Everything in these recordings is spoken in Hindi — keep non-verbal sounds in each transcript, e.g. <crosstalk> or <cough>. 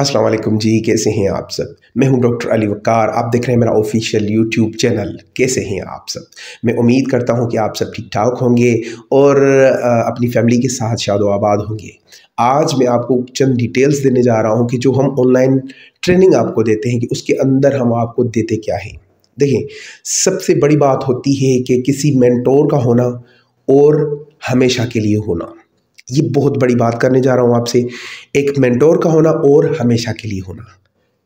अस्सलाम वालेकुम जी, कैसे हैं आप सब? मैं हूँ डॉक्टर अली वकार आप देख रहे हैं मेरा ऑफिशियल यूट्यूब चैनल कैसे हैं आप सब? मैं उम्मीद करता हूँ कि आप सब ठीक ठाक होंगे और अपनी फैमिली के साथ शादो आबाद होंगे। आज मैं आपको चंद डिटेल्स देने जा रहा हूँ कि जो हम ऑनलाइन ट्रेनिंग आपको देते हैं कि उसके अंदर हम आपको देते क्या हैं। देखें, सबसे बड़ी बात होती है कि किसी मैंटोर का होना और हमेशा के लिए होना। ये बहुत बड़ी बात करने जा रहा हूँ आपसे। एक मेंटोर का होना और हमेशा के लिए होना।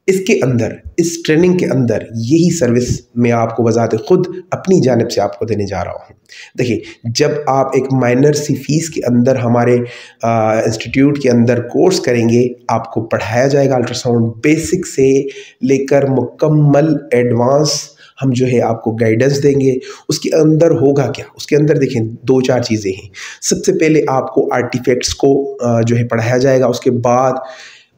इसके अंदर, इस ट्रेनिंग के अंदर यही सर्विस मैं आपको बजाते ख़ुद अपनी जानब से आपको देने जा रहा हूँ। देखिए, जब आप एक माइनर सी फ़ीस के अंदर हमारे इंस्टीट्यूट के अंदर कोर्स करेंगे, आपको पढ़ाया जाएगा अल्ट्रासाउंड बेसिक से लेकर मुकम्मल एडवांस हम जो है आपको गाइडेंस देंगे। उसके अंदर होगा क्या? उसके अंदर देखें, दो चार चीज़ें हैं। सबसे पहले आपको आर्टिफैक्ट्स को जो है पढ़ाया जाएगा। उसके बाद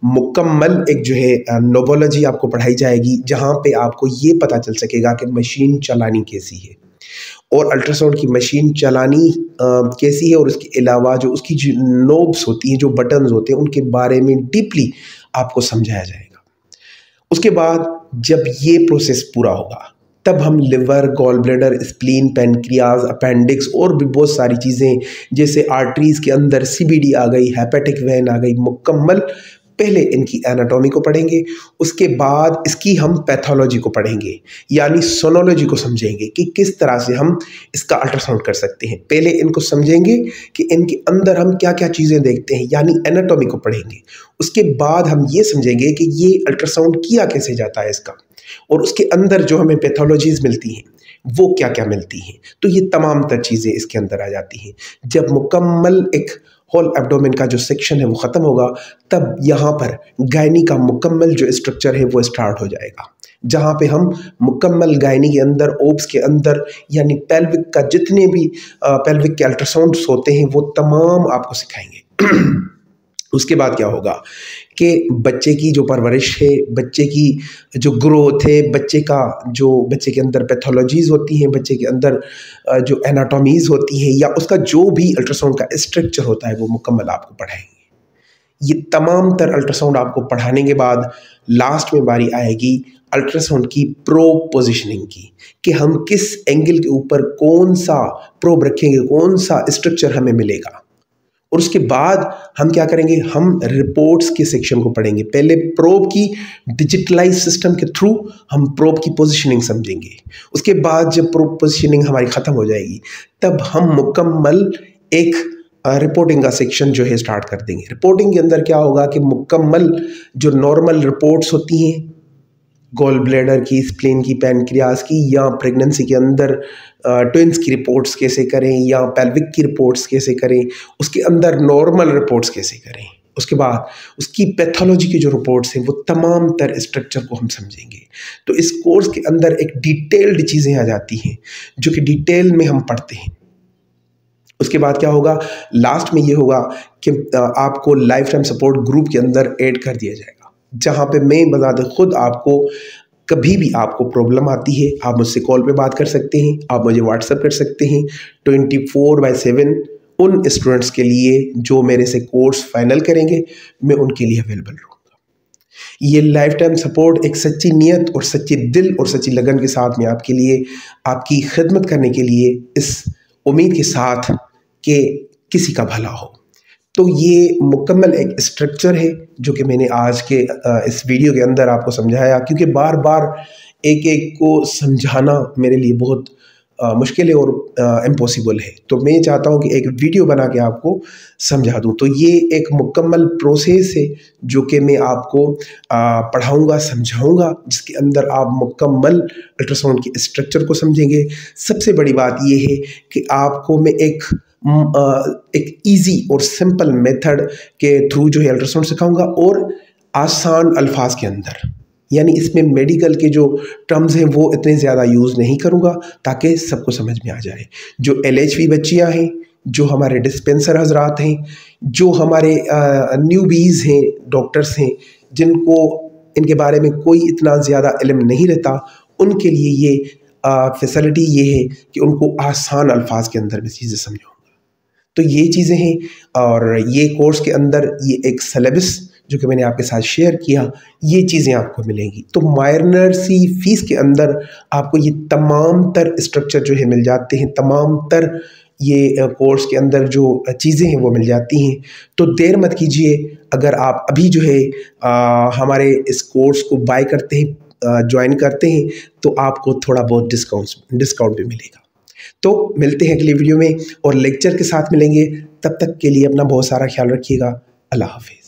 मुकम्मल एक जो है नोबोलॉजी आपको पढ़ाई जाएगी, जहाँ पे आपको ये पता चल सकेगा कि मशीन चलानी कैसी है। और अल्ट्रासाउंड की मशीन चलानी कैसी है और उसके अलावा जो उसकी जो नोब्स होती हैं, जो बटन्स होते हैं, उनके बारे में डीपली आपको समझाया जाएगा। उसके बाद जब ये प्रोसेस पूरा होगा तब हम liver gall bladder spleen pancreas appendix और भी बहुत सारी चीज़ें, जैसे आर्टरीज़ के अंदर सीबीडी आ गई हैपेटिक वैन आ गई, मुकम्मल पहले इनकी एनाटॉमी को पढ़ेंगे, उसके बाद इसकी हम पैथोलॉजी को पढ़ेंगे, यानी सोनोलॉजी को समझेंगे कि किस तरह से हम इसका अल्ट्रासाउंड कर सकते हैं। पहले इनको समझेंगे कि इनके अंदर हम क्या क्या चीज़ें देखते हैं, यानी एनाटॉमी को पढ़ेंगे। उसके बाद हम ये समझेंगे कि ये अल्ट्रासाउंड किया कैसे जाता है इसका, और उसके अंदर जो हमें पैथोलॉजीज़ मिलती हैं वो क्या क्या मिलती हैं? तो ये तमाम तर चीज़ें इसके अंदर आ जाती हैं। जब मुकम्मल एक होल एब्डोमेन का जो सेक्शन है वो ख़त्म होगा, तब यहाँ पर गायनी का मुकम्मल जो स्ट्रक्चर है वो स्टार्ट हो जाएगा। जहाँ पे हम मुकम्मल गायनी के अंदर ओब्स के अंदर, यानी पेल्विक का जितने भी पेल्विक के अल्ट्रासाउंड्स होते हैं, वो तमाम आपको सिखाएँगे। <clears throat> उसके बाद क्या होगा कि बच्चे की जो परवरिश है, बच्चे की जो ग्रोथ है, बच्चे का जो, बच्चे के अंदर पैथोलॉजीज़ होती हैं, बच्चे के अंदर जो एनाटॉमीज़ होती हैं या उसका जो भी अल्ट्रासाउंड का स्ट्रक्चर होता है, वो मुकम्मल आपको पढ़ाएँगे। ये तमाम तर अल्ट्रासाउंड आपको पढ़ाने के बाद लास्ट में बारी आएगी अल्ट्रासाउंड की प्रोब पोजिशनिंग की, कि हम किस एंगल के ऊपर कौन सा प्रोब रखेंगे, कौन सा स्ट्रक्चर हमें मिलेगा। और उसके बाद हम क्या करेंगे? हम रिपोर्ट्स के सेक्शन को पढ़ेंगे। पहले प्रोब की डिजिटलाइज सिस्टम के थ्रू हम प्रोब की पोजीशनिंग समझेंगे। उसके बाद जब प्रोब पोजीशनिंग हमारी ख़त्म हो जाएगी, तब हम मुकम्मल एक रिपोर्टिंग का सेक्शन जो है स्टार्ट कर देंगे। रिपोर्टिंग के अंदर क्या होगा कि मुकम्मल जो नॉर्मल रिपोर्ट्स होती हैं गोल ब्लेडर की स्प्लेन की पैनक्रियाज की, या प्रेगनेंसी के अंदर ट्विंस की रिपोर्ट्स कैसे करें, या पेल्विक की रिपोर्ट्स कैसे करें, उसके अंदर नॉर्मल रिपोर्ट्स कैसे करें, उसके बाद उसकी पैथोलॉजी की जो रिपोर्ट्स हैं, वो तमाम तर स्ट्रक्चर को हम समझेंगे। तो इस कोर्स के अंदर एक डिटेल्ड चीज़ें आ जाती हैं, जो कि डिटेल में हम पढ़ते हैं। उसके बाद क्या होगा? लास्ट में ये होगा कि आपको लाइफ टाइम सपोर्ट ग्रुप के अंदर ऐड कर दिया जाएगा। जहाँ पे मैं बजाते खुद आपको, कभी भी आपको प्रॉब्लम आती है, आप मुझसे कॉल पे बात कर सकते हैं, आप मुझे व्हाट्सअप कर सकते हैं ट्वेंटी फोर बाई सेवन उन स्टूडेंट्स के लिए जो मेरे से कोर्स फाइनल करेंगे, मैं उनके लिए अवेलेबल रहूँगा। ये लाइफ टाइम सपोर्ट एक सच्ची नीयत और सच्चे दिल और सच्ची लगन के साथ में आपके लिए, आपकी खिदमत करने के लिए इस उम्मीद के साथ कि किसी का भला हो। तो ये मुकम्मल एक स्ट्रक्चर है, जो कि मैंने आज के इस वीडियो के अंदर आपको समझाया, क्योंकि बार बार एक एक को समझाना मेरे लिए बहुत मुश्किल है और इम्पॉसिबल है। तो मैं चाहता हूँ कि एक वीडियो बना के आपको समझा दूँ। तो ये एक मुकम्मल प्रोसेस है, जो कि मैं आपको पढ़ाऊँगा, समझाऊँगा, जिसके अंदर आप मुकम्मल अल्ट्रासाउंड के स्ट्रक्चर को समझेंगे। सबसे बड़ी बात ये है कि आपको मैं एक एक इजी और सिंपल मेथड के थ्रू जो है अल्ट्रासाउंड सिखाऊँगा और आसान अल्फाज के अंदर। यानी इसमें मेडिकल के जो टर्म्स हैं वो इतने ज़्यादा यूज़ नहीं करूँगा ताकि सबको समझ में आ जाए। जो एल एच बच्चियाँ हैं, जो हमारे डिस्पेंसर हजरात हैं, जो हमारे न्यू बीज हैं डॉक्टर्स हैं, जिनको इनके बारे में कोई इतना ज़्यादा इलम नहीं रहता, उनके लिए ये फैसिलिटी ये है कि उनको आसान अल्फाज के अंदर में चीज़ें समझाऊँ। तो ये चीज़ें हैं और ये कोर्स के अंदर ये एक सलेबस जो कि मैंने आपके साथ शेयर किया ये चीज़ें आपको मिलेंगी। तो माइनर सी फ़ीस के अंदर आपको ये तमाम तर स्ट्रक्चर जो है मिल जाते हैं तमाम तर ये कोर्स के अंदर जो चीज़ें हैं वो मिल जाती हैं। तो देर मत कीजिए अगर आप अभी जो है आ, हमारे इस कोर्स को बाय करते हैं ज्वाइन करते हैं तो आपको थोड़ा बहुत डिस्काउंट डिस्काउंट भी मिलेगा। तो मिलते हैं अगली वीडियो में और लेक्चर के साथ मिलेंगे। तब तक के लिए अपना बहुत सारा ख्याल रखिएगा। अल्लाह हाफिज़।